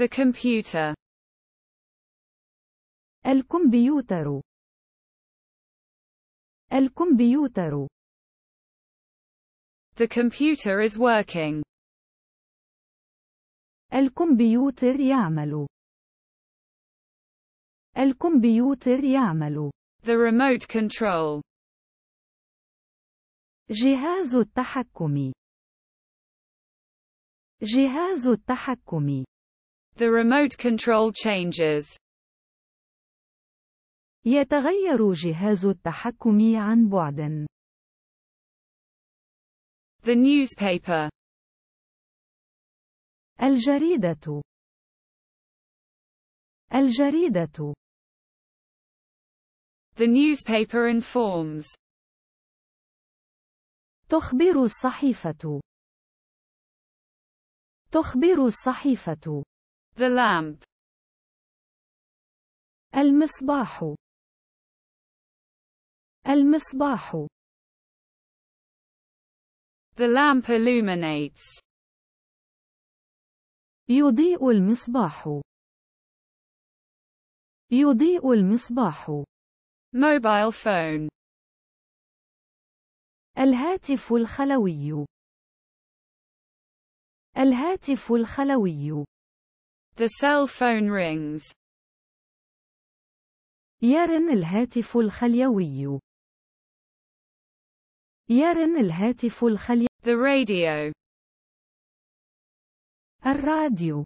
The computer. الكمبيوتر الكمبيوتر The computer is working. الكمبيوتر يعمل الكمبيوتر يعمل The remote control. جهاز التحكم جهاز التحكم The remote control changes. يتغير جهاز التحكم عن بعد. The newspaper. الجريدة الجريدة The newspaper informs. تخبر الصحيفة تخبر الصحيفة The lamp. المصباح المصباح The lamp illuminates. يضيء المصباح يضيء المصباح Mobile phone. الهاتف الخلوي الهاتف الخلوي The cell phone rings. يرن الهاتف الخليوي يرن الهاتف الخلي The radio. الراديو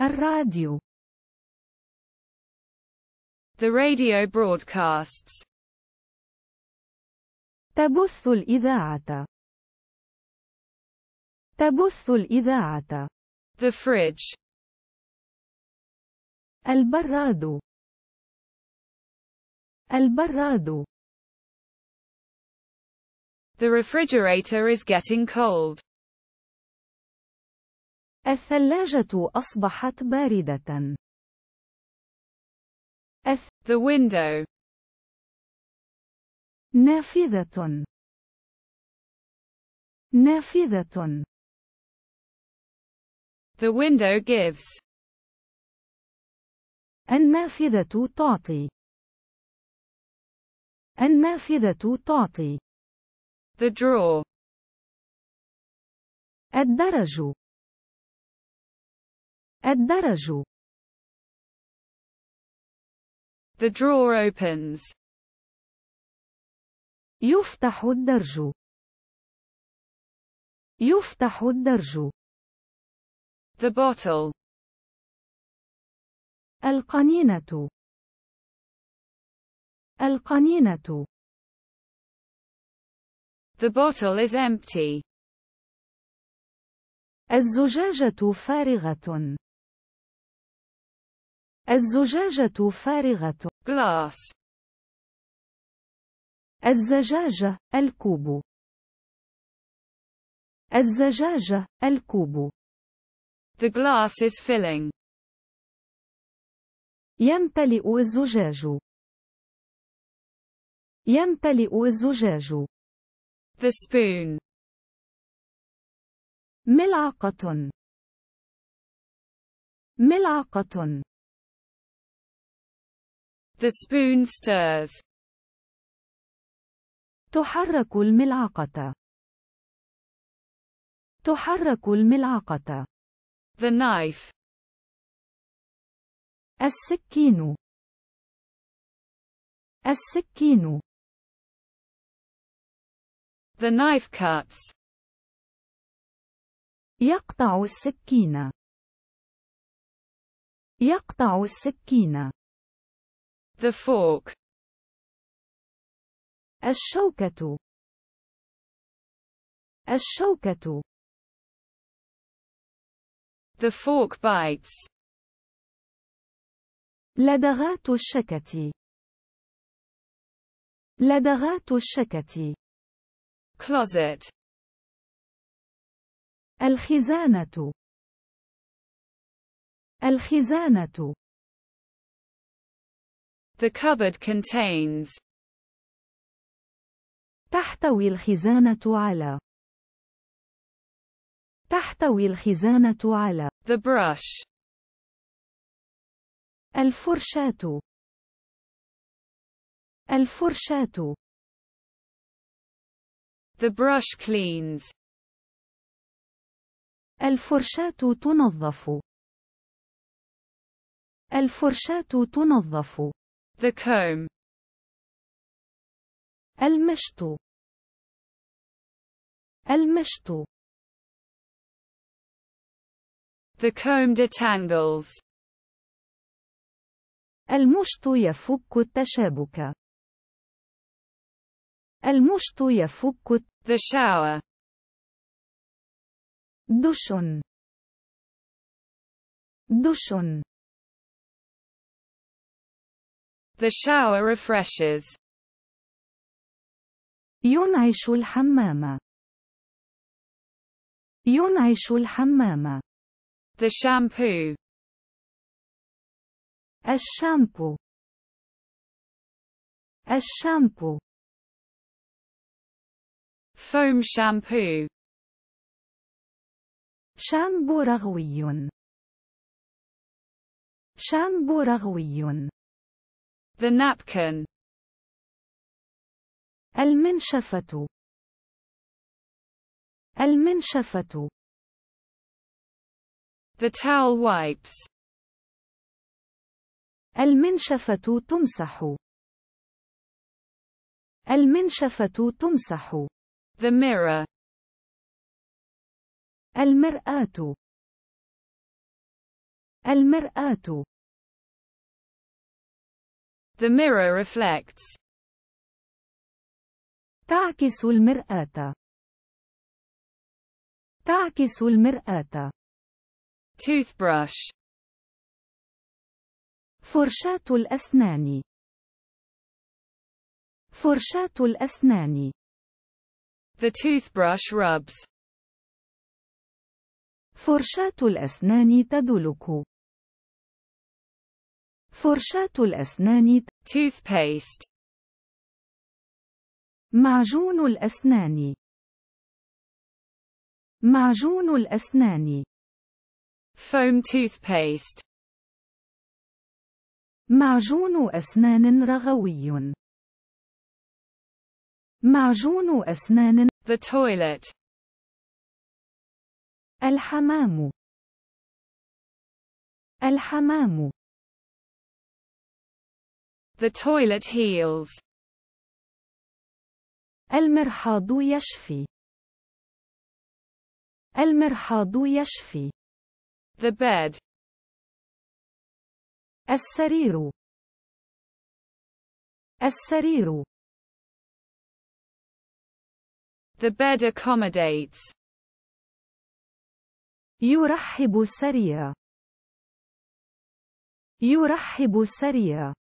الراديو The radio broadcasts. تبث الإذاعة تبث الإذاعة The fridge. البراد البراد The refrigerator is getting cold. الثلاجة أصبحت باردة. الث... The window. نافذة. نافذة. The window gives. النافذة تعطي. النافذة تعطي. The drawer. الدرج. الدرج. The drawer opens. يفتح الدرج. يفتح الدرج. The bottle. القنينة. القنينة. The bottle is empty. الزجاجة فارغة. الزجاجة فارغة. Glass. الزجاجة الكوب. الزجاجة الكوب. The glass is filling. يمتلئ الزجاج. يمتلئ الزجاج. The spoon. ملعقة. ملعقة. The spoon stirs. تحرك الملعقة. تحرك الملعقة. The knife. السكين. السكين. The knife cuts. يقطع السكين. يقطع السكين. The fork. الشوكة. الشوكة. The fork bites. لدغات الشكة. لدغات الشكة. Closet. الخزانة. الخزانة. The cupboard contains. تحتوي الخزانة على. تحتوي الخزانة على the brush, الفرشاة. الفرشاة. The brush cleans, الفرشاة تنظف. الفرشاة تنظف. The comb, المشط. المشط. The comb detangles, المشط يفك التشابك. المشط يفك the shower, دش دش the shower refreshes, ينعش الحمام. ينعش الحمام. The shampoo, الشامبو الشامبو foam shampoo, شامبو رغوي شامبو رغوي the napkin, المنشفة المنشفة the towel wipes, المنشفة تمسح. المنشفة تمسح. The mirror, المرآة. المرآة. The mirror reflects, تعكس المرآة. تعكس المرآة. Toothbrush, فرشاة الأسنان. فرشاة الأسنان. The toothbrush rubs, فرشاة الأسنان تدلك. فرشاة الأسنان toothpaste, معجون الأسنان. معجون الأسنان. Foam toothpaste, معجون أسنان رغوي. معجون أسنان the toilet, الحمام. الحمام. The toilet heals, المرحاض يشفي. المرحاض يشفي. The bed, السرير. السرير. The bed accommodates, يرحب السرير. يرحب السرير.